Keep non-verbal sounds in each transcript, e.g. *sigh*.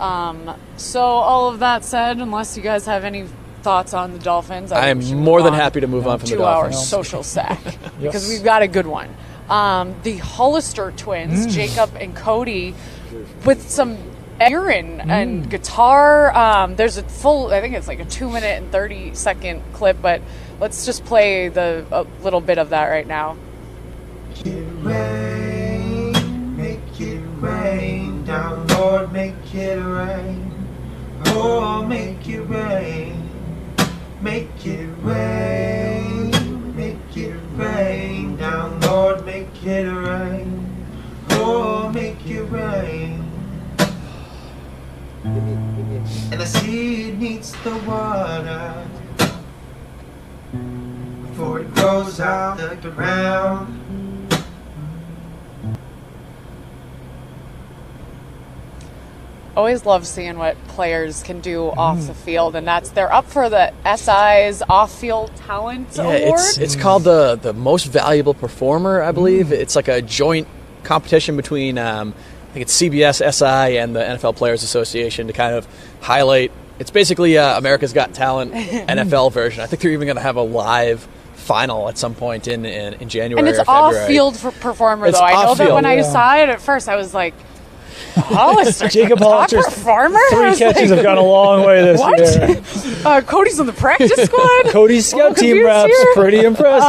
Um, so all of that said, unless you guys have any thoughts on the Dolphins, I think am more than happy to move on from the Dolphins. our Dolphins. social sack *laughs* because we've got a good one. Um, the Hollister twins, Mm. Jacob and Cody, with some Aaron Mm. and guitar. Um, there's a full, I think it's like a two minute and 30 second clip, but let's just play the a little bit of that right now. Rain, make it rain, make it rain down, Lord, make it rain. Oh, make it rain. And the seed needs the water before it grows out the ground. Always love seeing what players can do Mm. off the field, and that's they're up for the SI's off-field talent Yeah, award. it's it's called the the most valuable performer, I believe. It's like a joint competition between um, I think it's CBS, SI, and the NFL Players Association to kind of highlight. It's basically uh, America's Got Talent *laughs* NFL version. I think they're even going to have a live final at some point in in, in January and it's or off-field for performer It's though. I know that when I saw it at first, I was like, Hollister, *laughs* Jacob top Hollister's performer. I Three catches like, have gone a long way this year. What? *laughs* uh, Cody's on the practice *laughs* squad. Cody's Little scout team confused reps here. pretty impressive.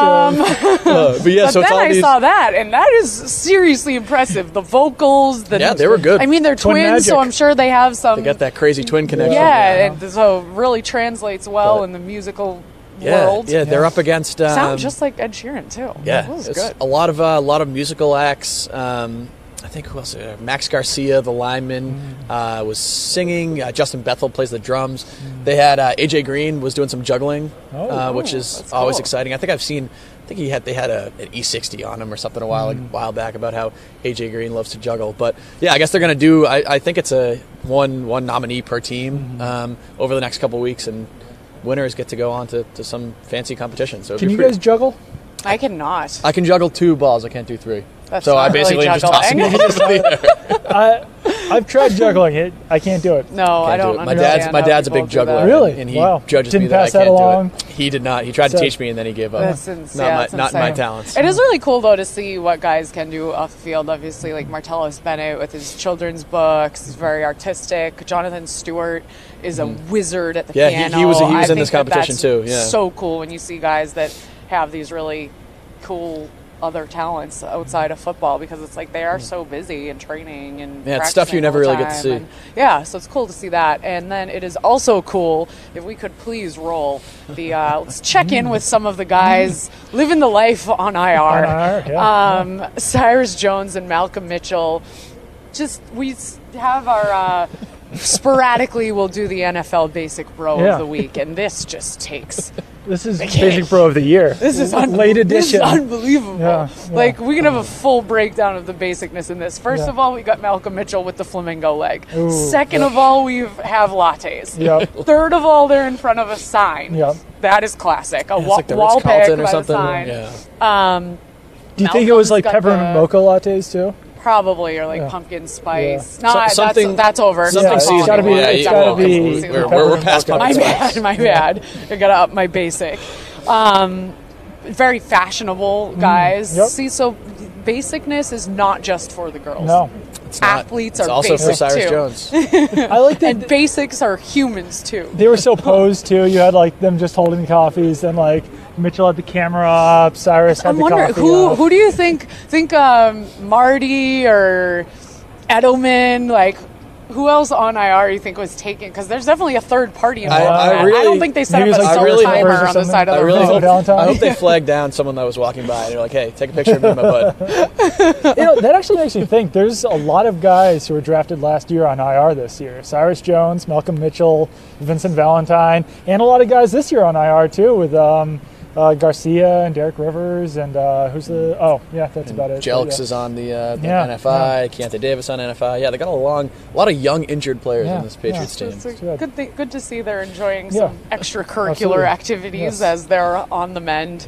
Uh, but yeah, But so then all I these. saw that, and that is seriously impressive. The vocals, the Yeah, they were good. I mean, they're Twin twins, so. I'm sure they have some. They got that crazy twin connection. yeah, and so really translates well But- in the musical yeah, world. yeah. They're up against. Um, Sound just like Ed Sheeran too. Yeah, that was it's good. a lot of uh, a lot of musical acts. Um, I think who else? Uh, Max Garcia, the lineman, uh, was singing. Uh, Justin Bethel plays the drums. They had uh, AJ Green was doing some juggling, Oh. uh, which is that's always cool. exciting. I think I've seen. I think he had they had a, an E60 on him or something a while a while back about how AJ Green loves to juggle. But yeah, I guess they're gonna do. I, I think it's a one one nominee per team um, over the next couple weeks, and winners get to go on to, to some fancy competition. So Can you pretty- guys juggle? I cannot. I can juggle two balls. I can't do three. That's so not I really basically just toss them juggling. into *laughs* the air. I, I've tried juggling it. I can't do it. No, Can't I do don't. it. My dad's my dad's a big juggler. Really? And he Wow. judges Didn't me that I pass that can't along? do it. He did not. He tried to teach me and then he gave up. That's ins- not yeah, my that's not my talents. It is really cool though to see what guys can do off the field. Obviously, like Martellus Bennett with his children's books, he's very artistic. Jonathan Stewart is a wizard at the Mm-hmm. Yeah, he- he was- he was I in think this that competition that's too, yeah. so cool when you see guys that have these really cool other talents outside of football because it's like they are so busy and training and. Yeah, stuff you never really get to see. and- yeah, so it's cool to see that. And then it is also cool if we could please roll the. Uh, *laughs* let's check in with some of the guys living the life on IR. On IR, yeah, um, Cyrus Jones and Malcolm Mitchell. Just we have our. Uh, sporadically, we'll do the NFL Basic Bro Yeah. of the week, and this just takes. *laughs* This is Basic Bro of the Year. This is un- late This is edition. unbelievable. Yeah, yeah. Like we can have a full breakdown of the basicness in this. First Yeah. of all, we got Malcolm Mitchell with the flamingo leg. Ooh, Second yeah. of all, we have lattes. Yep. *laughs* Third of all, they're in front of a sign. Yep. That is classic. A It's wa- like the wall Ritz pick Carlton or by something. the sign. Yeah. Um, Do you think it was like peppermint the- mocha lattes too? Probably or like Yeah. pumpkin spice. So- No, that's, something- that's over. something That's seasonal. on Gotta be- anymore. it's yeah, gotta well, be we're, we're, we're, we're past peppermint My pumpkin spice. bad, my bad. I gotta up my basic. Um, very fashionable guys. Yep. See, so basicness is not just for the girls. No. It's not. Athletes it's are also for Cyrus too. Jones. *laughs* I like that And basics are humans too. they were so posed too. You had like them just holding the coffees, and like Mitchell had the camera up, Cyrus had I'm the wondering coffee who up. who do you think think um, Marty or Edelman like who else on IR you think was taken? Because there's definitely a third party involved. I in that. really- I don't think they set up it a was like solar really timer on the side of I the really road. Hope, I hope they flagged down someone that was walking by and they're like, "Hey, take a picture of me, my bud." *laughs* you know, that actually makes me think there's a lot of guys who were drafted last year on IR this year. Cyrus Jones, Malcolm Mitchell, Vincent Valentine, and a lot of guys this year on IR too with um, uh, Garcia and Derek Rivers and uh, who's the oh yeah that's about it. Jelks yeah. is on the, uh, the Yeah, NFI. Keionta Davis on NFI. Yeah, they got a long, a lot of young injured players Yeah, in this Patriots yeah. team. It's a good, thing, good to see they're enjoying Yeah. some extracurricular Absolutely. activities Yes. as they're on the mend.